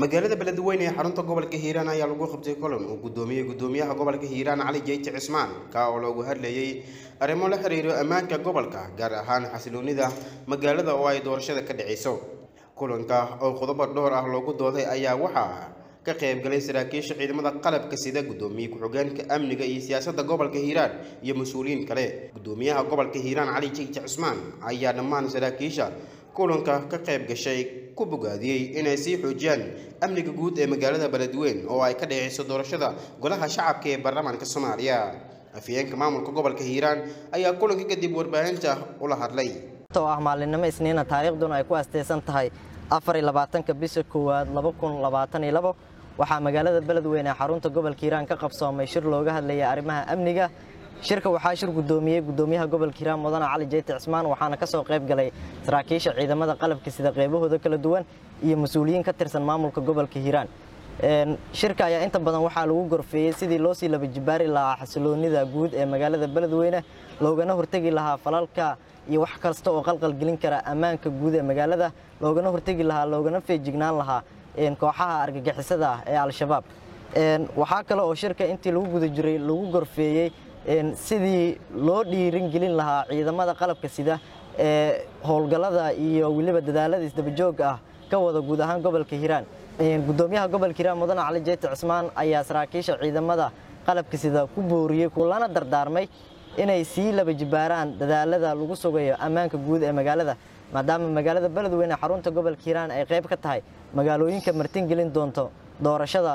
magaalada beledweyne ee xarunta gobolka hiiraan ayaa lagu qabtay kulan uu gudoomiyey gudoomiyaha gobolka hiiraan cali jeyti cismaan ka oo loogu hadlayay arrimo la xiriiro ammaanka gobolka gaar ahaan xasiloonida magaalada oo ay doorashada ka dhaceyso kulanka oo qodobo dhowr ah loogu dooday ayaa waxaa ka qaybgalay saraakiisha ciidamada qalabka sida gudoomiye ku-xigeenka amniga iyo siyaasadda gobolka hiiraan iyo mas'uuliyiin kale. Gudoomiyaha gobolka hiiraan cali jeyti cismaan ayaa dhammaan saraakiisha kulanka ka qayb gashay ku bogaadiyey inay sii xoojiyaan amniga guud ee magaalada beledweyne oo ay ka dhaceyso doorashada golaha shacabka ee baarlamaanka soomaaliya. Afhayeenka maamulka gobolka hiiraan ayaa kulanka kadib warbaahinta ula hadlay. Oo ah maalinimo isniina taariikhduna ay ku asteysan tahay afariy labaatanka bisha koowaad waxaa magaalada beledweyne xarunta gobolka hiiraan ka qabsoomay shir looga hadlayay arrimaha amniga shirka waxaa shir gudoomiyey gudoomiyaha gobolka hiiraan mudane cali jeyti cismaan waxaana ka soo qayb galay saraakiisha ciidamada qalabka sida qaybahooda kala duwan iyo mas'uuliyiin ka tirsan maamulka gobolka hiiraan. Shirka ayaa inta badan waxaa lagu gorfeeyey sidii loo sii laba jibaari lahaa xasiloonida guud ee magaalada beledweyne loogana hortegi lahaa falalka iyo wax kasta oo qalqalgelin kara ammaanka guud ee magaalada loogana hortegi lahaa loogana feejignaan lahaa kooxaha argagixisada ah ee al-shabaab waxaa kale oo shirka intii lagu guda jiray lagu gorfeeyey sidii loo dhiirin gelin lahaa ciidamada qalabka sida ee howlgallada iyo weliba dadaalada isdabajooga ah ka wada guud ahaan gobolka hiiraan. Gudoomiyaha gobolka hiiraan mudane cali jeyti cismaan ayaa saraakiisha ciidamada qalabka sida ku booriyey kulana dardaarmay inay sii laba jibaaraan dadaalada lagu sugayo ammaanka guud ee magaalada. Maadaama magaalada beledweyne xarunta gobolka hiiraan ay qayb ka tahay magaalooyinka martingelin doonto doorashada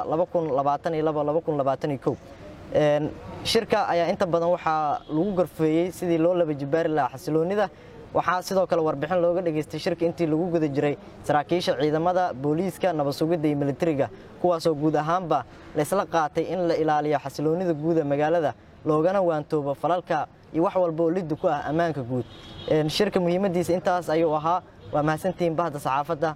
shirka ayaa inta badan waxaa lagu gorfeeyey sidii loo laba jibaari lahaa xasiloonida. Waxaa sidoo kale warbixin looga dhageystay shirka intii lagu guda jiray saraakiisha ciidamada booliiska nabad sugidda iyo militariga kuwaasoo guud ahaanba laysla qaatay in la ilaaliyo xasiloonida guud ee magaalada loogana waantoobo falalka iyo wax walba oo liddi ku ah ammaanka guud. Shirka muhiimadiisa intaas ayuu ahaa. Waa mahadsantihiin bahda saxaafadda